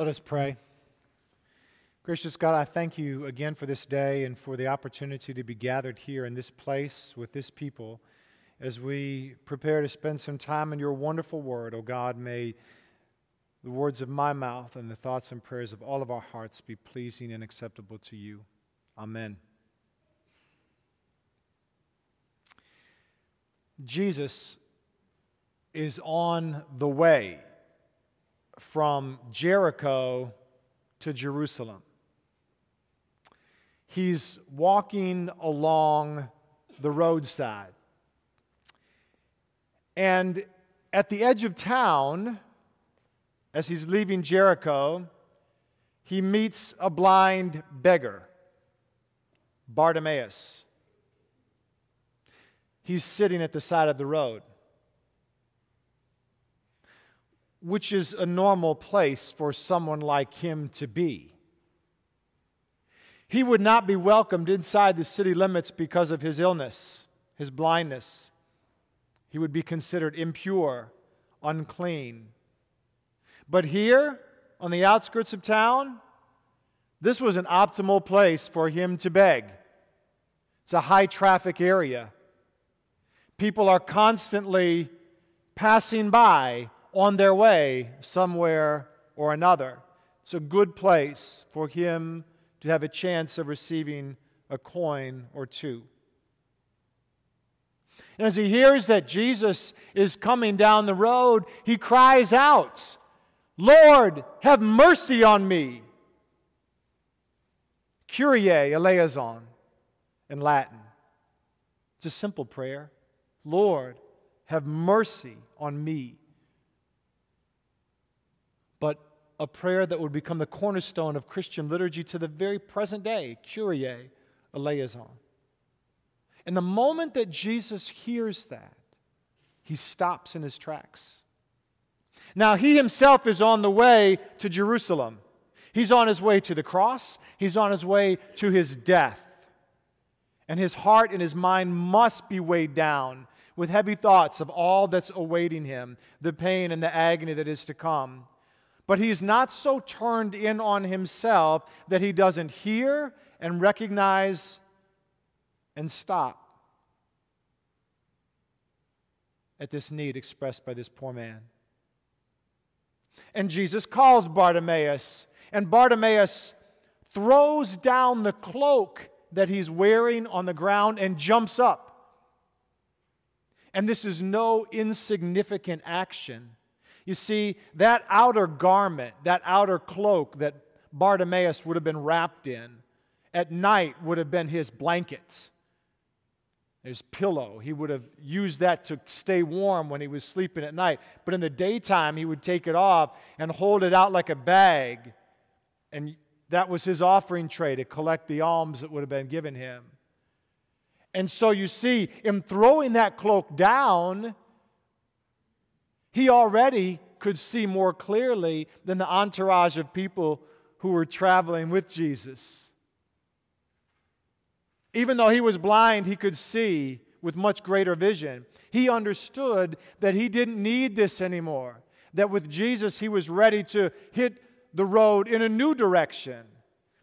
Let us pray. Gracious God, I thank you again for this day and for the opportunity to be gathered here in this place with this people as we prepare to spend some time in your wonderful word. Oh God, may the words of my mouth and the thoughts and prayers of all of our hearts be pleasing and acceptable to you. Amen. Jesus is on the way from Jericho to Jerusalem. He's walking along the roadside. And at the edge of town, as he's leaving Jericho, he meets a blind beggar, Bartimaeus. He's sitting at the side of the road which is a normal place for someone like him to be. He would not be welcomed inside the city limits because of his illness, his blindness. He would be considered impure, unclean. But here, on the outskirts of town, this was an optimal place for him to beg. It's a high traffic area. People are constantly passing by on their way somewhere or another. It's a good place for him to have a chance of receiving a coin or two. And as he hears that Jesus is coming down the road, he cries out, Lord, have mercy on me. Kyrie eleison in Latin. It's a simple prayer. Lord, have mercy on me but a prayer that would become the cornerstone of Christian liturgy to the very present day, Kyrie eleison. And the moment that Jesus hears that, he stops in his tracks. Now, he himself is on the way to Jerusalem. He's on his way to the cross, he's on his way to his death. And his heart and his mind must be weighed down with heavy thoughts of all that's awaiting him, the pain and the agony that is to come. But he's not so turned in on himself that he doesn't hear and recognize and stop at this need expressed by this poor man. And Jesus calls Bartimaeus, and Bartimaeus throws down the cloak that he's wearing on the ground and jumps up. And this is no insignificant action. You see, that outer garment, that outer cloak that Bartimaeus would have been wrapped in, at night would have been his blanket, his pillow. He would have used that to stay warm when he was sleeping at night. But in the daytime, he would take it off and hold it out like a bag. And that was his offering tray to collect the alms that would have been given him. And so you see, in throwing that cloak down, he already could see more clearly than the entourage of people who were traveling with Jesus. Even though he was blind, he could see with much greater vision. He understood that he didn't need this anymore, that with Jesus he was ready to hit the road in a new direction,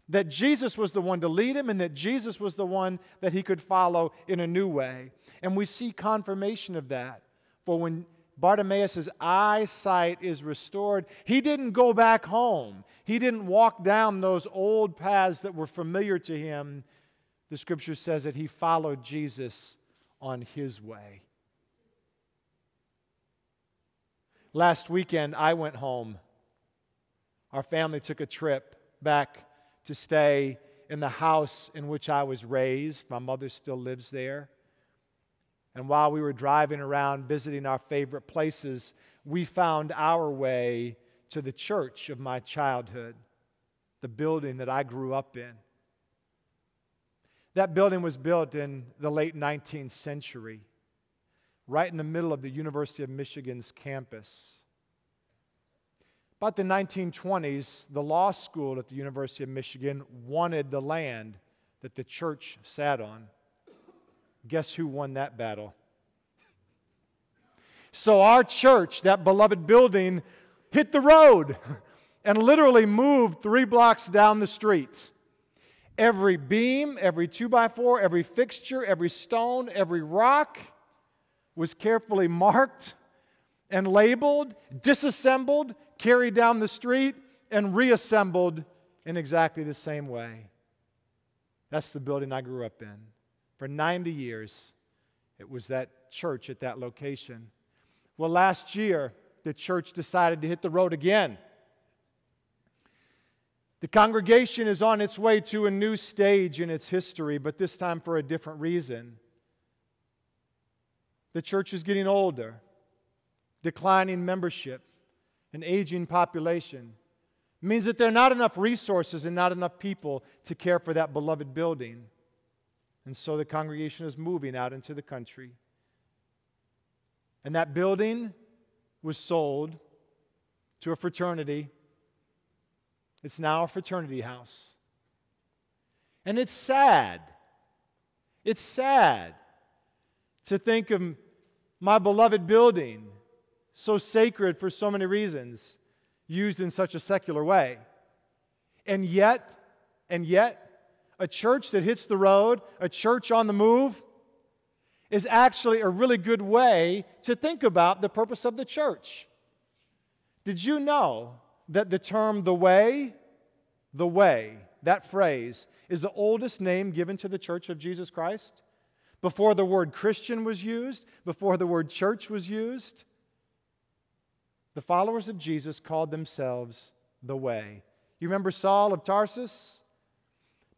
that Jesus was the one to lead him, and that Jesus was the one that he could follow in a new way. And we see confirmation of that. For when Bartimaeus' eyesight is restored. He didn't go back home. He didn't walk down those old paths that were familiar to him. The scripture says that he followed Jesus on his way. Last weekend, I went home. Our family took a trip back to stay in the house in which I was raised. My mother still lives there. And while we were driving around visiting our favorite places, we found our way to the church of my childhood, the building that I grew up in. That building was built in the late 19th century, right in the middle of the University of Michigan's campus. About the 1920s, the law school at the University of Michigan wanted the land that the church sat on. Guess who won that battle? So, our church, that beloved building, hit the road and literally moved three blocks down the street. Every beam, every two by four, every fixture, every stone, every rock was carefully marked and labeled, disassembled, carried down the street, and reassembled in exactly the same way. That's the building I grew up in. For 90 years, it was that church at that location. Well, last year, the church decided to hit the road again. The congregation is on its way to a new stage in its history, but this time for a different reason. The church is getting older, declining membership, an aging population. It means that there are not enough resources and not enough people to care for that beloved building. And so the congregation is moving out into the country. And that building was sold to a fraternity it's now a fraternity house. And it's sad. It's sad to think of my beloved building, so sacred for so many reasons, used in such a secular way. And yet, and yet, a church that hits the road, a church on the move, is actually a really good way to think about the purpose of the church. Did you know that the term the way, the way, that phrase, is the oldest name given to the church of Jesus Christ? Before the word Christian was used, before the word church was used, the followers of Jesus called themselves the way. You remember Saul of Tarsus?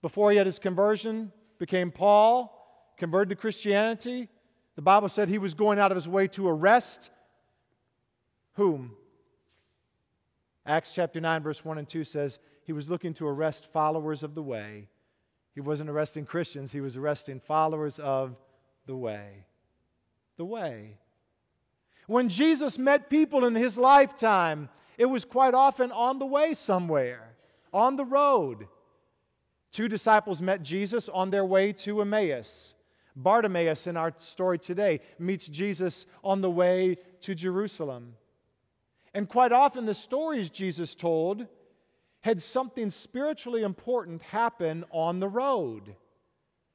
Before he had his conversion, became Paul, converted to Christianity. The Bible said he was going out of his way to arrest whom? Acts chapter 9, verse 1 and 2 says he was looking to arrest followers of the way. He wasn't arresting Christians, he was arresting followers of the way. The way. When Jesus met people in his lifetime, it was quite often on the way somewhere, on the road. Two disciples met Jesus on their way to Emmaus. Bartimaeus, in our story today, meets Jesus on the way to Jerusalem. And quite often, the stories Jesus told had something spiritually important happen on the road.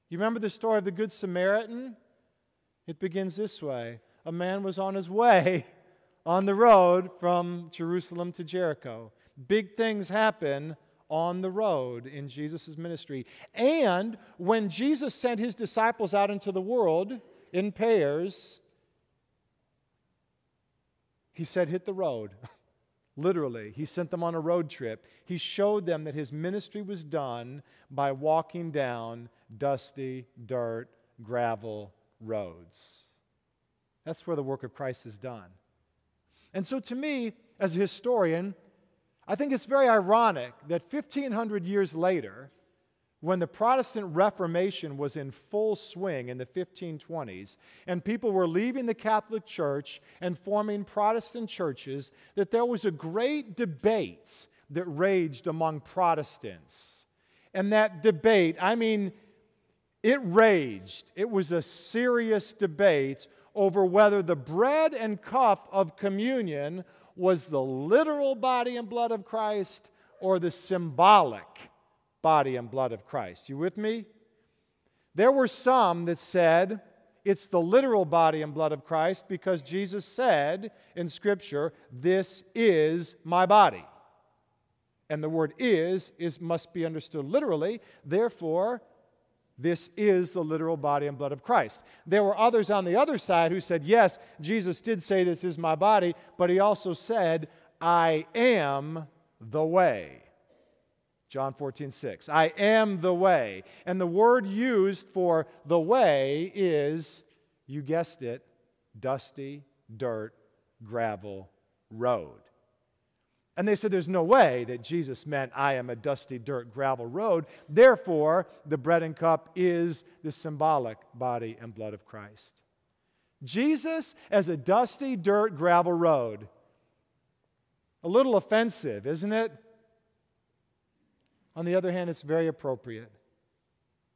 You remember the story of the Good Samaritan? It begins this way A man was on his way on the road from Jerusalem to Jericho. Big things happen on the road in Jesus' ministry. And when Jesus sent his disciples out into the world in pairs, he said, hit the road. Literally, he sent them on a road trip. He showed them that his ministry was done by walking down dusty, dirt, gravel roads. That's where the work of Christ is done. And so, to me, as a historian, I think it's very ironic that 1,500 years later, when the Protestant Reformation was in full swing in the 1520s, and people were leaving the Catholic Church and forming Protestant churches, that there was a great debate that raged among Protestants. And that debate, I mean, it raged. It was a serious debate over whether the bread and cup of communion was the literal body and blood of Christ or the symbolic body and blood of Christ. You with me? There were some that said it's the literal body and blood of Christ because Jesus said in Scripture, This is my body. And the word is, is must be understood literally. Therefore, this is the literal body and blood of Christ. There were others on the other side who said, Yes, Jesus did say this is my body, but he also said, I am the way. John 14, 6. I am the way. And the word used for the way is, you guessed it, dusty, dirt, gravel road. And they said, There's no way that Jesus meant, I am a dusty, dirt, gravel road. Therefore, the bread and cup is the symbolic body and blood of Christ. Jesus as a dusty, dirt, gravel road. A little offensive, isn't it? On the other hand, it's very appropriate.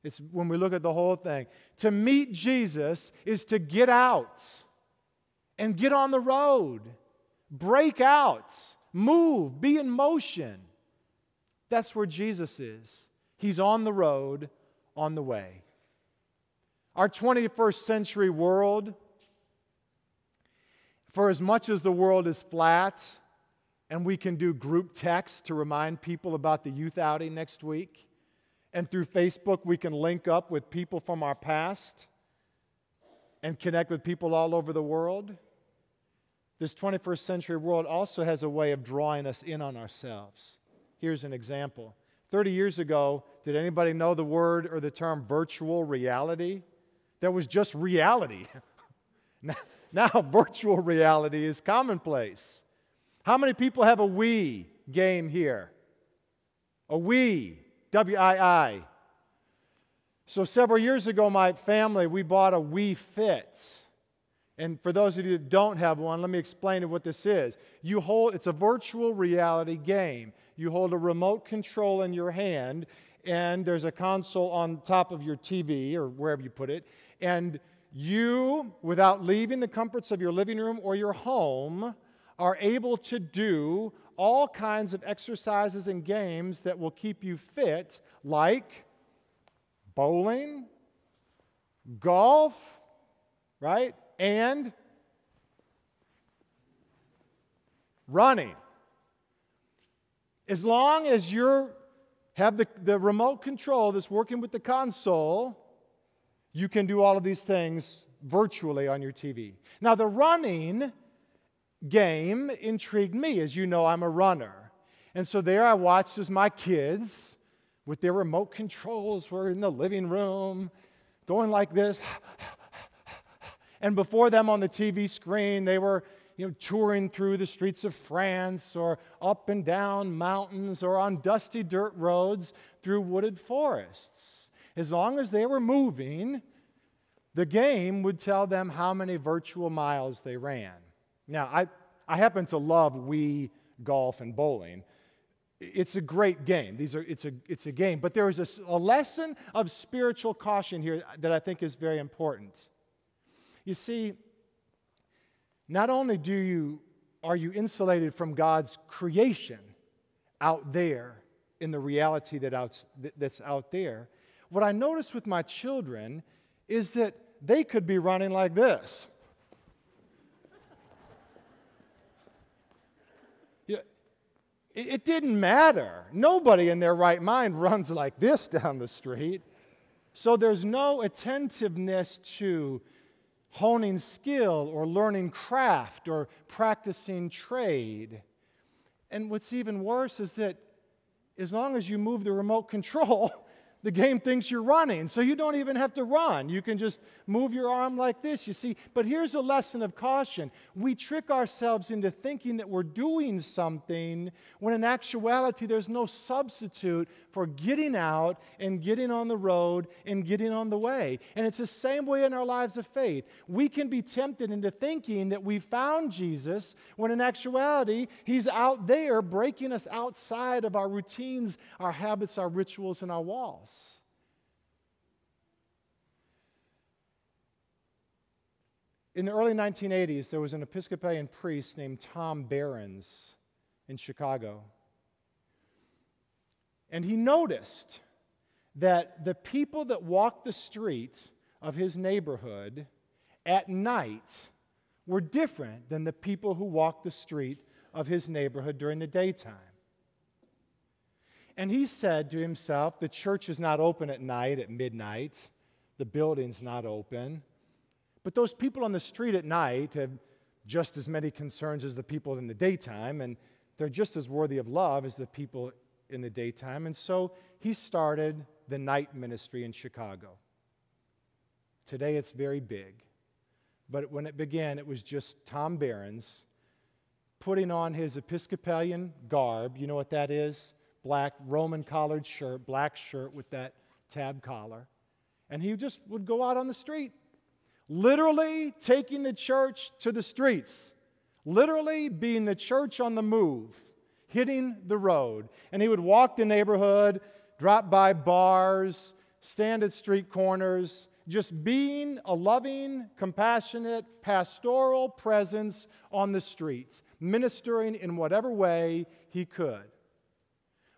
It's when we look at the whole thing. To meet Jesus is to get out and get on the road, break out move, be in motion. That's where Jesus is. He's on the road, on the way. Our 21st century world, for as much as the world is flat and we can do group text to remind people about the youth outing next week, and through Facebook we can link up with people from our past and connect with people all over the world. This 21st century world also has a way of drawing us in on ourselves. Here's an example. 30 years ago, did anybody know the word or the term virtual reality? That was just reality. now, now, virtual reality is commonplace. How many people have a Wii game here? A Wii, W I I. So, several years ago, my family, we bought a Wii Fit. And for those of you that don't have one, let me explain what this is. You hold, it's a virtual reality game. You hold a remote control in your hand, and there's a console on top of your TV or wherever you put it. And you, without leaving the comforts of your living room or your home, are able to do all kinds of exercises and games that will keep you fit, like bowling, golf, right? And running. As long as you have the, the remote control that's working with the console, you can do all of these things virtually on your TV. Now, the running game intrigued me. As you know, I'm a runner. And so there I watched as my kids, with their remote controls, were in the living room, going like this. And before them on the TV screen, they were you know, touring through the streets of France or up and down mountains or on dusty dirt roads through wooded forests. As long as they were moving, the game would tell them how many virtual miles they ran. Now, I, I happen to love Wii golf and bowling. It's a great game. These are, it's, a, it's a game. But there is a, a lesson of spiritual caution here that I think is very important. You see, not only do you, are you insulated from God's creation out there in the reality that out, that's out there, what I notice with my children is that they could be running like this. It didn't matter. Nobody in their right mind runs like this down the street. So there's no attentiveness to honing skill or learning craft or practicing trade. And what's even worse is that as long as you move the remote control, the game thinks you're running. So you don't even have to run. You can just move your arm like this, you see. But here's a lesson of caution we trick ourselves into thinking that we're doing something when in actuality there's no substitute for getting out and getting on the road and getting on the way. And it's the same way in our lives of faith. We can be tempted into thinking that we found Jesus when in actuality he's out there breaking us outside of our routines, our habits, our rituals, and our walls else. In the early 1980s, there was an Episcopalian priest named Tom Behrens in Chicago. And he noticed that the people that walked the streets of his neighborhood at night were different than the people who walked the street of his neighborhood during the daytime. And he said to himself, The church is not open at night, at midnight. The building's not open. But those people on the street at night have just as many concerns as the people in the daytime, and they're just as worthy of love as the people in the daytime. And so he started the night ministry in Chicago. Today it's very big. But when it began, it was just Tom Behrens putting on his Episcopalian garb. You know what that is? Black Roman collared shirt, black shirt with that tab collar. And he just would go out on the street, literally taking the church to the streets, literally being the church on the move, hitting the road. And he would walk the neighborhood, drop by bars, stand at street corners, just being a loving, compassionate, pastoral presence on the streets, ministering in whatever way he could.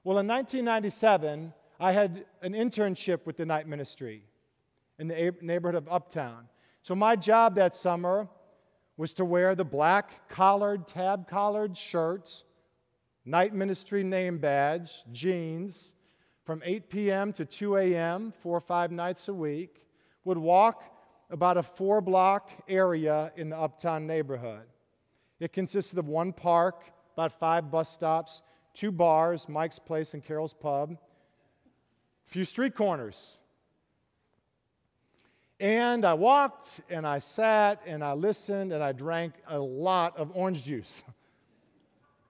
Well, in 1997, I had an internship with the night ministry in the neighborhood of Uptown. So, my job that summer was to wear the black collared, tab collared shirts, night ministry name badge, jeans, from 8 p.m. to 2 a.m., four or five nights a week, would walk about a four block area in the uptown neighborhood. It consisted of one park, about five bus stops, two bars, Mike's Place and Carol's Pub, a few street corners. And I walked and I sat and I listened and I drank a lot of orange juice,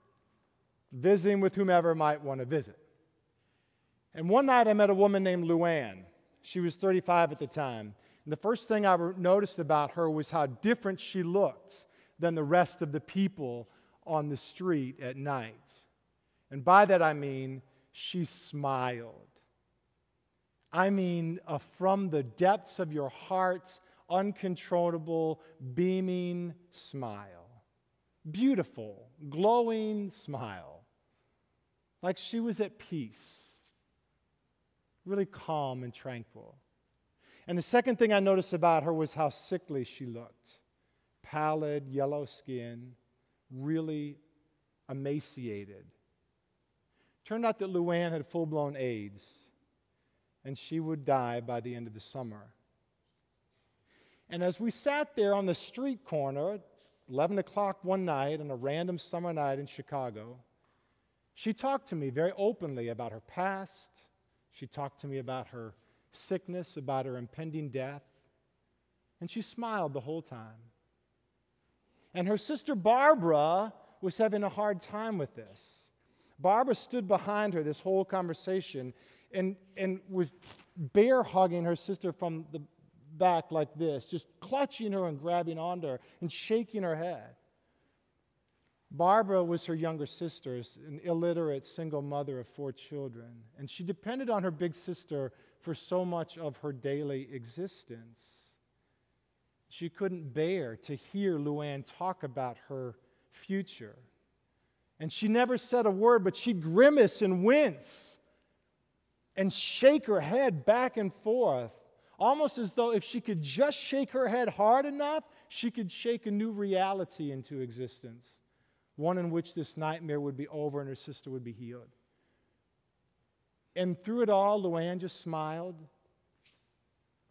visiting with whomever might want to visit. And one night I met a woman named Luann. She was 35 at the time. And the first thing I noticed about her was how different she looked than the rest of the people on the street at night. And by that I mean she smiled. I mean, a from the depths of your heart's uncontrollable, beaming smile. Beautiful, glowing smile. Like she was at peace, really calm and tranquil. And the second thing I noticed about her was how sickly she looked pallid, yellow skin, really emaciated. Turned out that Luann had full blown AIDS, and she would die by the end of the summer. And as we sat there on the street corner, 11 o'clock one night on a random summer night in Chicago, she talked to me very openly about her past. She talked to me about her sickness, about her impending death. And she smiled the whole time. And her sister Barbara was having a hard time with this. Barbara stood behind her this whole conversation and, and was bear hugging her sister from the back like this, just clutching her and grabbing onto her and shaking her head. Barbara was her younger sister, an illiterate single mother of four children, and she depended on her big sister for so much of her daily existence. She couldn't bear to hear Luann talk about her future. And she never said a word, but she'd grimace and wince and shake her head back and forth, almost as though if she could just shake her head hard enough, she could shake a new reality into existence, one in which this nightmare would be over and her sister would be healed. And through it all, Luann just smiled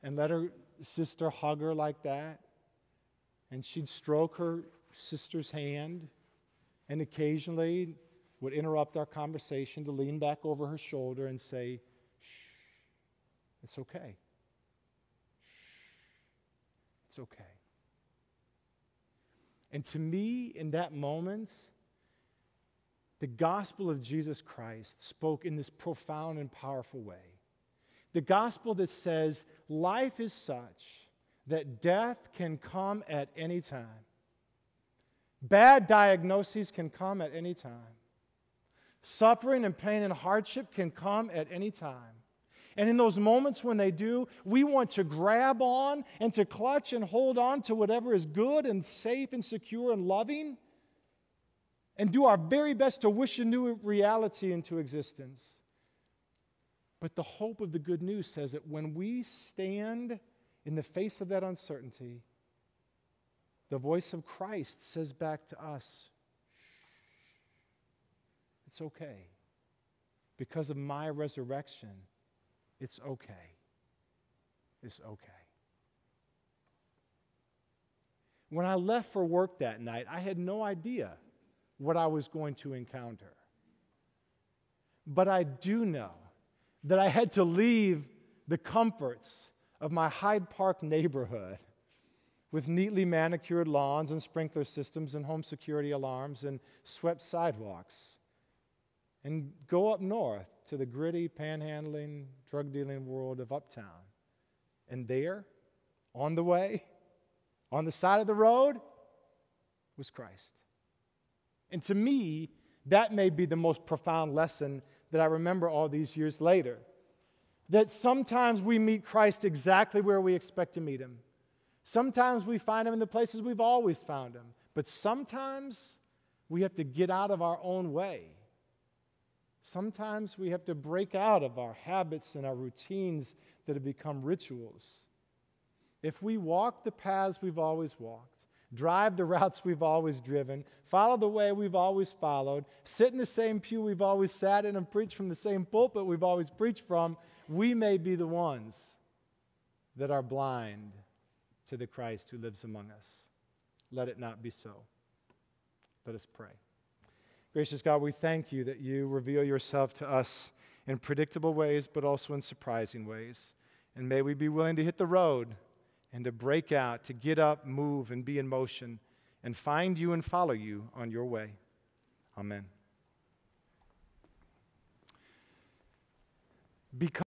and let her sister hug her like that. And she'd stroke her sister's hand and occasionally would interrupt our conversation to lean back over her shoulder and say, Shh, it's okay. Shh, it's okay. And to me, in that moment, the gospel of Jesus Christ spoke in this profound and powerful way. The gospel that says life is such that death can come at any time Bad diagnoses can come at any time. Suffering and pain and hardship can come at any time. And in those moments when they do, we want to grab on and to clutch and hold on to whatever is good and safe and secure and loving and do our very best to wish a new reality into existence. But the hope of the good news says that when we stand in the face of that uncertainty, the voice of Christ says back to us, it's okay. Because of my resurrection, it's okay. It's okay. When I left for work that night, I had no idea what I was going to encounter. But I do know that I had to leave the comforts of my Hyde Park neighborhood with neatly manicured lawns and sprinkler systems and home security alarms and swept sidewalks. And go up north to the gritty, panhandling, drug dealing world of uptown. And there, on the way, on the side of the road, was Christ. And to me, that may be the most profound lesson that I remember all these years later. that sometimes we meet Christ exactly where we expect to meet him. Sometimes we find them in the places we've always found them, But sometimes we have to get out of our own way. Sometimes we have to break out of our habits and our routines that have become rituals. If we walk the paths we've always walked, drive the routes we've always driven, follow the way we've always followed, sit in the same pew we've always sat in, and preach from the same pulpit we've always preached from, we may be the ones that are blind to the Christ who lives among us. Let it not be so. Let us pray. Gracious God, we thank you that you reveal yourself to us in predictable ways, but also in surprising ways. And may we be willing to hit the road and to break out, to get up, move, and be in motion, and find you and follow you on your way. Amen. Because